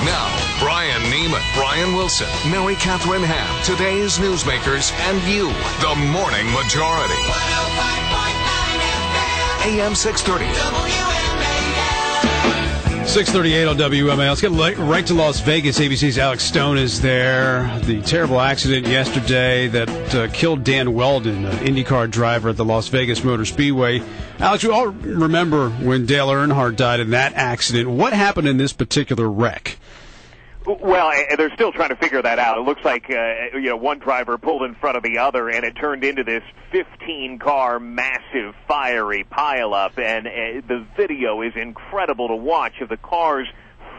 Now, Bryan Nehman, Brian Wilson, Mary Katharine Ham, today's newsmakers, and you, the morning majority. AM 630. 638 on WMA. Let's get right to Las Vegas. ABC's Alex Stone is there. The terrible accident yesterday that uh, killed Dan Wheldon, an IndyCar driver at the Las Vegas Motor Speedway. Alex, we all remember when Dale Earnhardt died in that accident. What happened in this particular wreck? Well, they're still trying to figure that out. It looks like uh, you know one driver pulled in front of the other, and it turned into this 15-car massive fiery pileup. And uh, the video is incredible to watch of the cars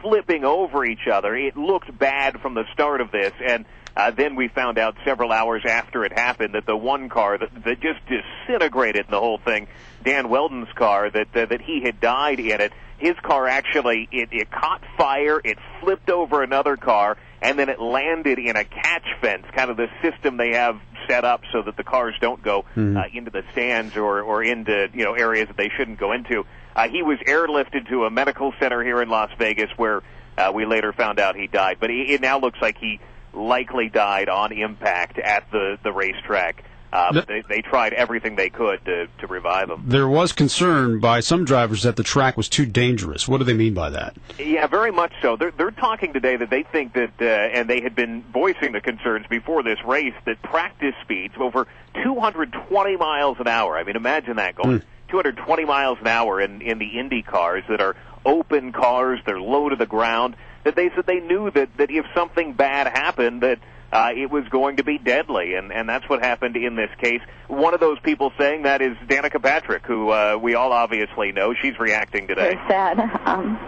flipping over each other. It looked bad from the start of this, and uh, then we found out several hours after it happened that the one car that, that just disintegrated the whole thing, Dan Wheldon's car, that uh, that he had died in it his car actually it, it caught fire, it flipped over another car, and then it landed in a catch fence, kind of the system they have set up so that the cars don't go mm-hmm. uh, into the stands or or into you know areas that they shouldn't go into. Uh, he was airlifted to a medical center here in Las Vegas, where uh, we later found out he died. But he, it now looks like he likely died on impact at the the racetrack. Uh, they, they tried everything they could to, to revive them. There was concern by some drivers that the track was too dangerous. What do they mean by that? Yeah, very much so. They're, they're talking today that they think that, uh, and they had been voicing the concerns before this race, that practice speeds over 220 miles an hour. I mean, imagine that going mm. 220 miles an hour in, in the Indy cars that are open cars, they're low to the ground. That they said they knew that, that if something bad happened, that uh, it was going to be deadly, and and that's what happened in this case. One of those people saying that is Danica Patrick, who uh, we all obviously know. She's reacting today. Very sad. Um,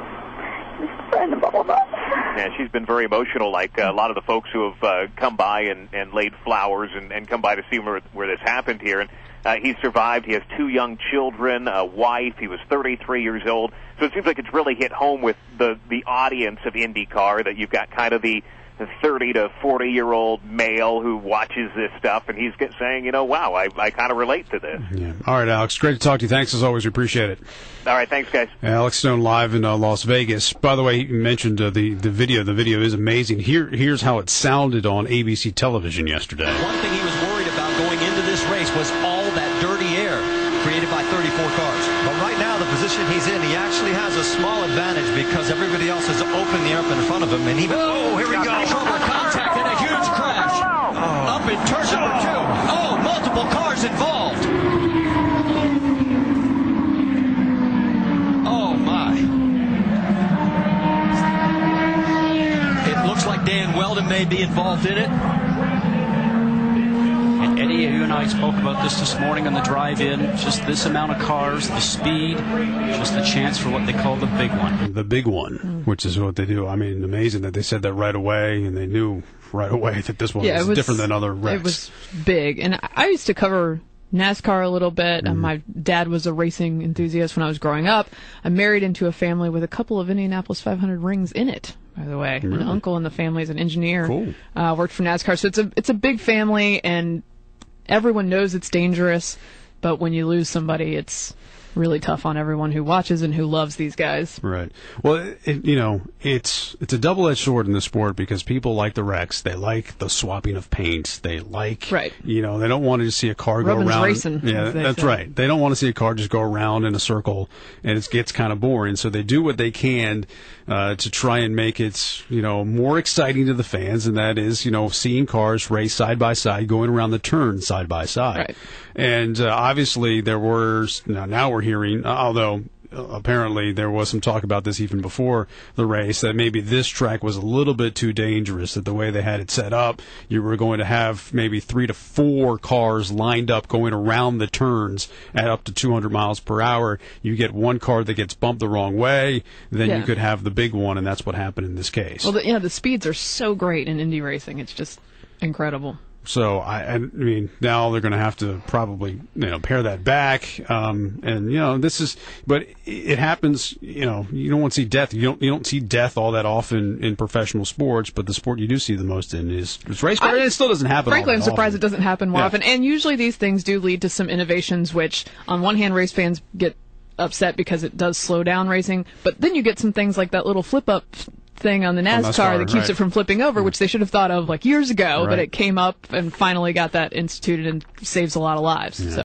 she's friend of all of us. Yeah, she's been very emotional. Like uh, a lot of the folks who have uh, come by and and laid flowers and and come by to see where where this happened here, and. Uh, he survived. He has two young children, a wife. He was 33 years old. So it seems like it's really hit home with the the audience of IndyCar that you've got kind of the 30 to 40 year old male who watches this stuff, and he's saying, you know, wow, I, I kind of relate to this. Yeah. All right, Alex, great to talk to you. Thanks as always. We appreciate it. All right, thanks, guys. Alex Stone live in uh, Las Vegas. By the way, you mentioned uh, the the video. The video is amazing. Here, here's how it sounded on ABC television yesterday. One thing he was worried about going into this race was all that dirty air created by 34 cars. But right now, the position he's in, he actually has a small advantage because everybody else has opened the air up in front of him, and he. Oh, here we go. Trouble contact and a huge crash. Oh. Up in turn number two. Oh, multiple cars involved. Oh my. It looks like Dan Wheldon may be involved in it. Eddie, you and I spoke about this this morning on the drive-in. Just this amount of cars, the speed, just the chance for what they call the big one. The big one, mm. which is what they do. I mean, amazing that they said that right away, and they knew right away that this one yeah, was, was, different than other wrecks. It was big, and I used to cover NASCAR a little bit. Mm. my dad was a racing enthusiast when I was growing up. I married into a family with a couple of Indianapolis 500 rings in it. By the way, really? an uncle in the family is an engineer. Cool. Uh, worked for NASCAR, so it's a it's a big family, and everyone knows it's dangerous, but when you lose somebody, it's really tough on everyone who watches and who loves these guys. Right. Well, it, you know, it's it's a double-edged sword in the sport because people like the wrecks. They like the swapping of paints. They like, right. You know, they don't want to see a car go around. Racing, yeah, that's say. right. They don't want to see a car just go around in a circle and it gets kind of boring. So they do what they can uh, to try and make it, you know, more exciting to the fans, and that is, you know, seeing cars race side by side, going around the turn side by side. Right. And uh, obviously, there were now, now we're hearing, uh, although uh, apparently there was some talk about this even before the race that maybe this track was a little bit too dangerous that the way they had it set up you were going to have maybe three to four cars lined up going around the turns at up to 200 miles per hour. You get one car that gets bumped the wrong way then yeah. you could have the big one and that's what happened in this case. Well the, yeah the speeds are so great in indy racing. It's just incredible so I, I mean, now they're going to have to probably you know pare that back, um, and you know this is, but it happens. You know, you don't want to see death. You don't you don't see death all that often in professional sports, but the sport you do see the most in is, is race car. and It still doesn't happen. Frankly, I'm surprised often. it doesn't happen more yeah. often. And usually these things do lead to some innovations, which on one hand, race fans get upset because it does slow down racing, but then you get some things like that little flip up thing on the NASCAR, NASCAR, that keeps right. it from flipping over, which they should have thought of like years ago, but it came up and finally got that instituted and saves a lot of lives. So.